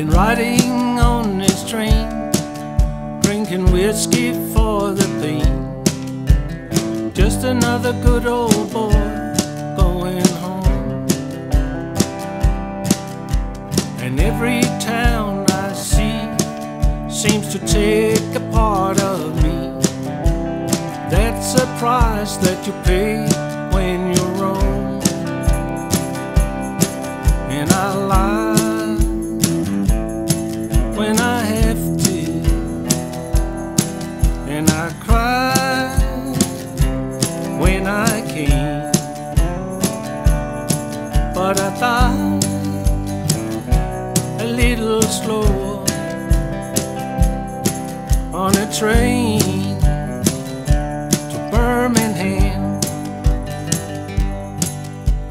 riding on this train, drinking whiskey for the pain. Just another good old boy going home. And every town I see seems to take a part of me. That's a price that you pay when you're wrong. And I lie cry when I came, But I thought a little slower on a train to Birmingham.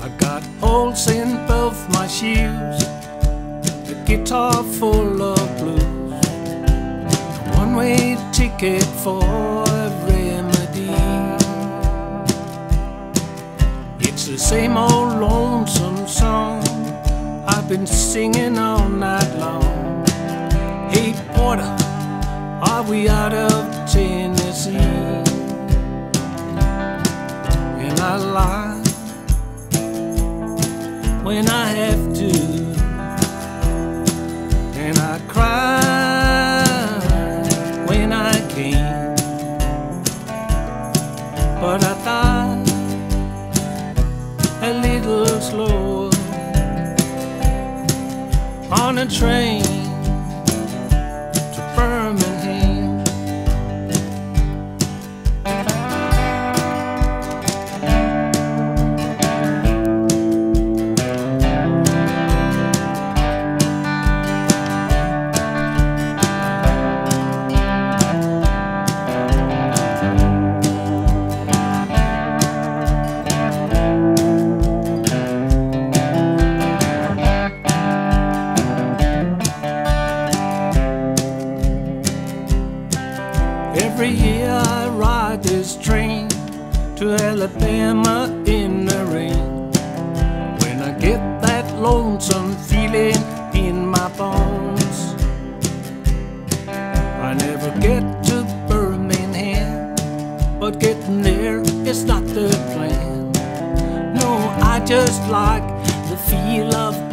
I got holes in both my shoes, the guitar full of blues, one way ticket for a remedy. It's the same old lonesome song I've been singing all night long. Hey, Porter, are we out of Tennessee? And I lie when I little slower on a train Every year I ride this train to Alabama in the rain. When I get that lonesome feeling in my bones, I never get to Birmingham, but getting there is not the plan. No, I just like the feel of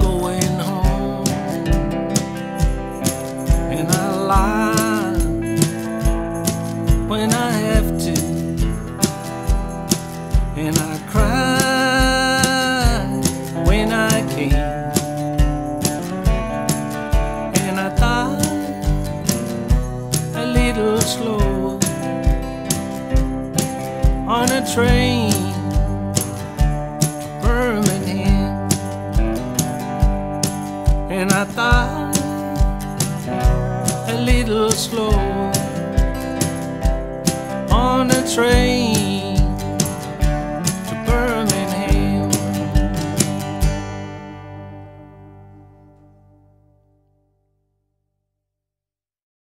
on a train. Birmingham, and I thought a little slow on a train